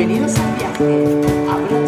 Bienvenidos al viaje.